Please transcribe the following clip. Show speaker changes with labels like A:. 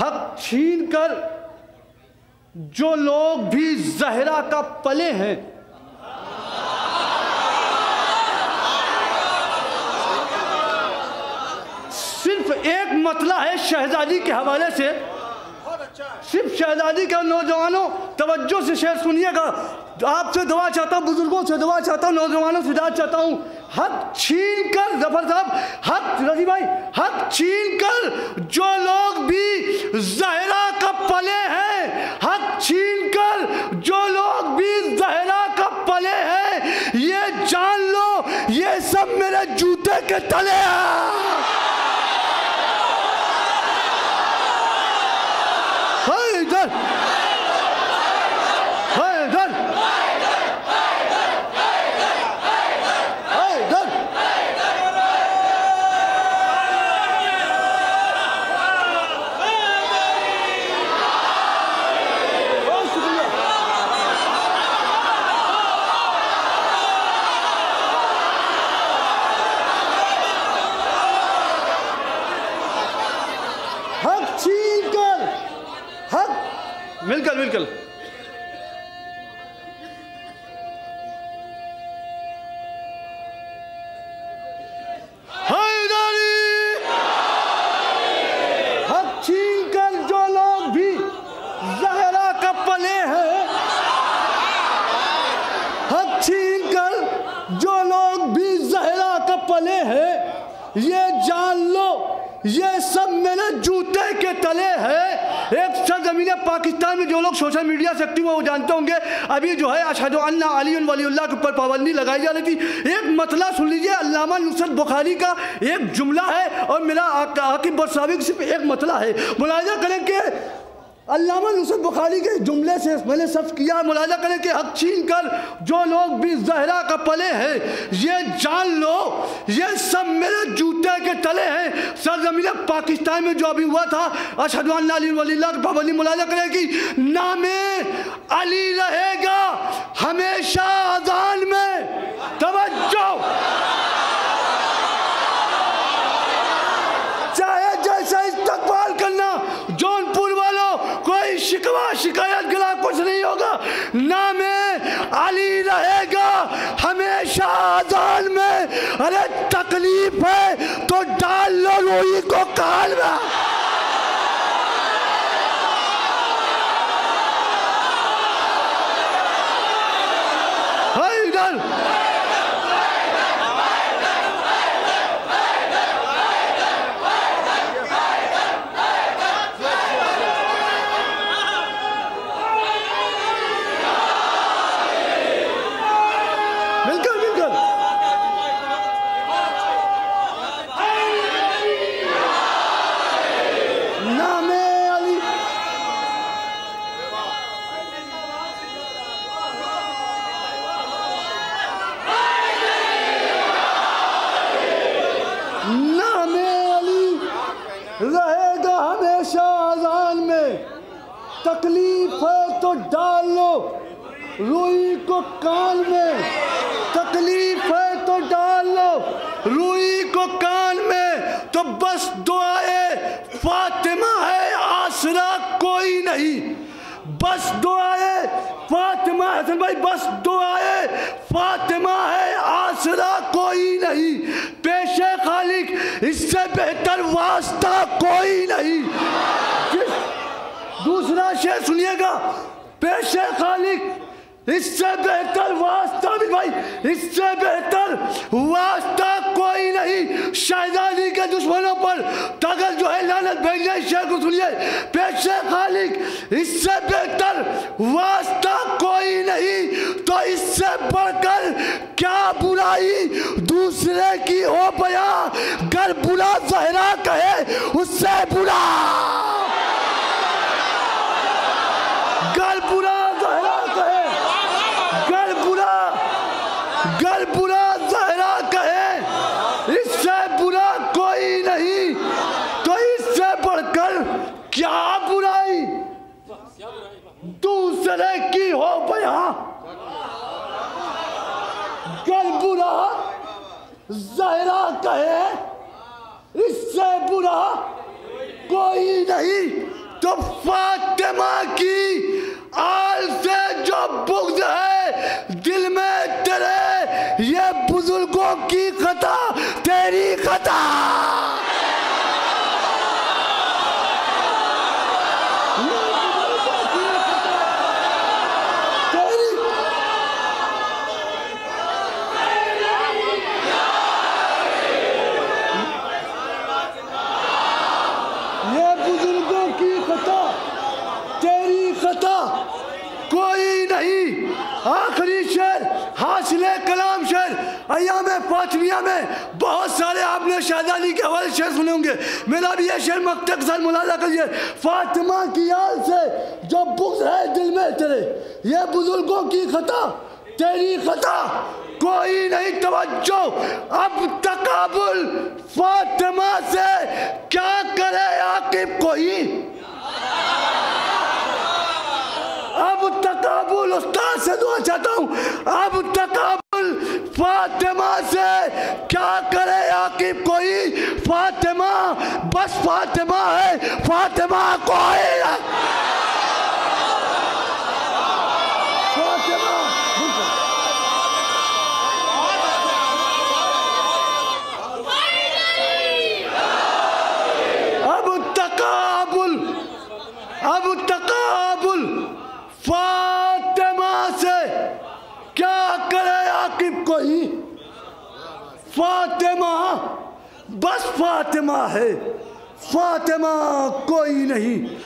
A: حق چھین کر جو لوگ بھی زہرا کا پلے ہیں۔ صرف ایک مطلع ہے شہزادی کے حوالے سے۔ صرف شہزادی کے نوجوانوں، توجہ سے شعر سنیے گا۔ آپ سے دعا چاہتا ہوں، بزرگوں سے دعا چاہتا ہوں، نوجوانوں سے دعا چاہتا ہوں۔ حق چھین جعفر صاحب حق، رضی بھائی، حق چھین کر جو لوگ بھی زہرا کا پلے ہیں، حق چھین کر جو لوگ بھی زہرا کا پلے ہیں، یہ جان لو، یہ سب میرے جوتے کے تلے ہیں حیدر حیدر حیدر بہت شکریہ حق چھین کر حق مل جو لوگ بھی زہرا کا پلے جو لوگ بھی زہرا کا پلے ہیں، یہ جان لو۔ یہ سب میرے جوتے کے تلے ہے ایک سرزمین پاکستان میں جو لوگ سوشل میڈیا سے ایکٹیو ہیں وہ جانتے ہوں گے ابھی جو ہے اشہد اللہ علی ولی اللہ کے اوپر پابندی لگائی جا رہی تھی ایک مطلع سن لیجیے علامہ نصرت بخاری کا ایک جملہ ہے اور میرا عاقب برسابق صرف ایک مطلع ہے ملاحظہ کریں کہ علامہ نصرت بخاری کے جملے سے میں نے صف کیا، ملاحظہ کریں کہ حق چھین کر جو لوگ بھی زہرا کا پلے ہیں، یہ جان لو، یہ سب میرے جوتے کے تلے ہیں۔ سرزمین پاکستان میں جو ابھی ہوا تھا اشہد علی ولی اللہ کی پابندی، ملاحظہ کریں کہ نام علی رہے۔ کوئی شکایت گلا کچھ نہیں ہوگا۔ نام علی رہے گا۔ ہمیشہ آزان میں۔ ارے تکلیف ہے تو ڈال لو روئی کو کال میں۔ ہاں، حیدر تکلیف ہے تو ڈال لو۔ روئی کو کان میں۔ تکلیف ہے تو ڈال لو۔ روئی کو کان میں۔ تو بس دعائے۔ فاطمہ ہے، آسرا کوئی نہیں۔ بس دعائے۔ فاطمہ، حسن بھائی، بس دعائے۔ فاطمہ ہے، آسرا کوئی نہیں۔ پیش خالق، اس سے بہتر واسطہ کوئی نہیں۔ جس دوسرا شعر سنیے گا۔ پیش خالق۔ اس سے بہتر واسطہ بھی بھائی، اس سے بہتر واسطہ کوئی نہیں۔ شہزادی کے دشمنوں پر تغل جو ہے لعنت بھیجنے شیخ کو سنیے۔ پیش خالق۔ اس سے بہتر واسطہ کوئی نہیں۔ تو اس سے بڑھ کر کیا برائی دوسرے کی ہو بیا گر برا زہرا کہے، اس سے برا گر برا زہرا کہے گر برا گر برا زہرا کہے اس سے برا کوئی نہیں تو اس سے بڑھ کر کیا برائی دوسرے کی ہو بیاں گر برا زہرا کہے اس سے برا کوئی نہیں تو فاطمہ کی آل سے جو بغض ہے دل میں تیرے یہ بزرگوں کی خطا تیری خطا تیری یہ بزرگوں کی خطا تیری خطا کوئی نہیں آخری شعر حاصل کلام شعر ایام فاطمیہ میں بہت سارے آپ نے شہزادی کے حوالے شعر سنے ہوں گے۔ میرا بھی یہ شعر مقتق کے ساتھ ملاحظہ کریے۔ فاطمہ کی آل سے جو بغض ہے دل میں تیرے، یہ بزرگوں کی خطا، تیری خطا۔ کوئی نہیں توجہ۔ اب تقابل فاطمہ سے کیا کرے عاقب کوئی اب تقابل استاد سے دعا چاہتا ہوں۔ اب تقابل فاطمہ سے کیا کرے عاقب کوئی؟ فاطمہ، بس فاطمہ ہے۔ فاطمہ کوئی نہ فاطمہ اب تقابل اب تقابل فاطمہ سے کیا کرے عاقب کوئی فاطمہ بس فاطمہ ہے۔ فاطمہ کوئی نہیں۔